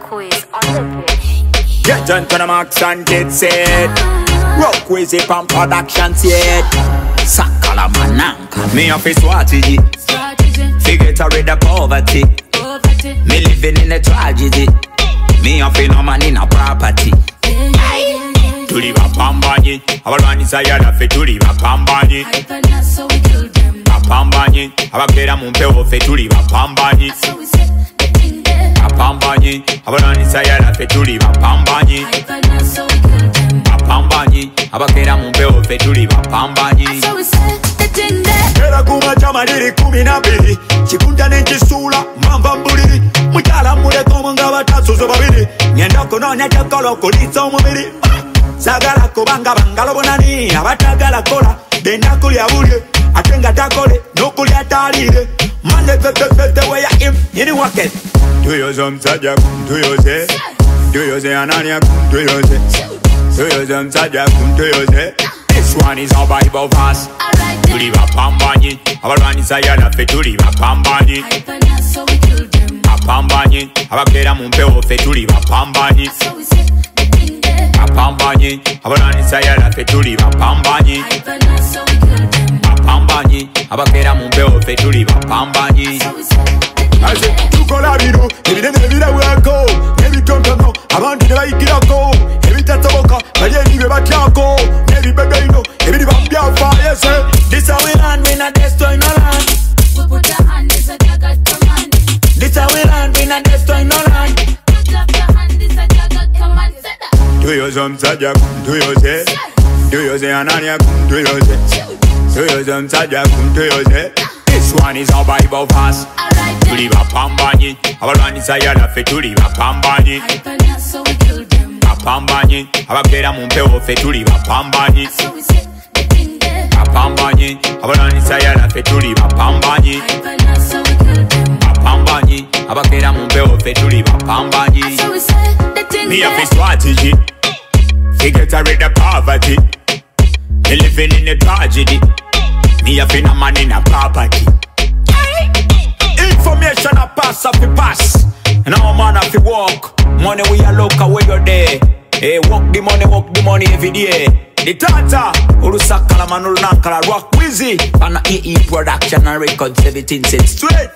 quiz on the pitch. Get on to the max and get set. Rock with it on production set. Sakala mananka. Me off is strategy. Figure to rid of poverty. poverty. Me living in a tragedy. Me off no man in a property. Tuli bapambanye abalwanisa yalaffe tuli bapambanye bapambanye abakeera mu mpewo ffe tuli bapambanye bapambanye abalwanisa yalaffe tuli bapambanye bapambanye abakeera mu mpewo ffe tuli bapambanye era kumacama liri kumi na bbiri kikunta nenkisuula mamba mbuliri. Mukyala mulekoomu nga batasuzo babiri. Ngenda kunoonya kyakola okuliisa omubiri. Sagala kubanga bangalo bonani. Abatagala kola benda kulya bulye. Ate nga takole n'okulya taliire. Mandepepepeteweya im. Nyini waket tuyoze omusajja kuntuyoze tuyoze anania kuntuyoze tuyoze omusajja kuntuyoze This one is our Bible verse. Tuli bapambanye abalwanisa yalaffe tuli bapambanye bapambanye abakeera mu mpewo ffe tuli bapambanye bapambanye abalwanisa yalaffe tuli bapambanye bapambanye abakeera mu mpewo ffe tuli bapambanye Aze tukola bino ebinene ebirabwako n'ebitonotono abantu ne bayigirako ebitasoboka bali eri bye batyako n'ebibegaino ebiri babyafaayo se This how we land, we not destroy no land. This how we land, we not destroy no land. Tuyoze omusajja kuntuyoze tuyoze anania kuntuyoze tuyoze omusajja kuntuyoze This one is our Bible verse tuli bapambanye abalwanisa yalaffe tuli bapambanye bapambanye abakeera mu mpewo ffe tuli bapambanye bapambanye abalwanisa yalaffe tuli bapambanye bapambanye abakeera mu mpewo ffe tuli bapambanye a strategy to get rid of poverty. Me living in a tragedy. Me no man in a property. Information a pass off a pass. And all man have to walk. Money we a look away your day. Hey, eh, walk the money, walk the money every day. The Tata, Urusakala man, Urunakala, rock wheezy. And EE production and record 17 cents straight.